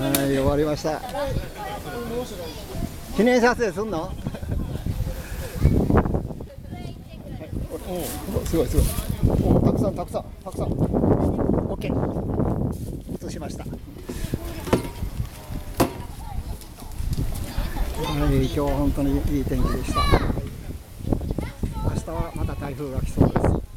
はい終わりました。記念撮影すんの？はいおすごいすごい。おたくさんたくさんたくさん。OK 映しました。はい今日は本当にいい天気でした。明日はまた台風が来そうです。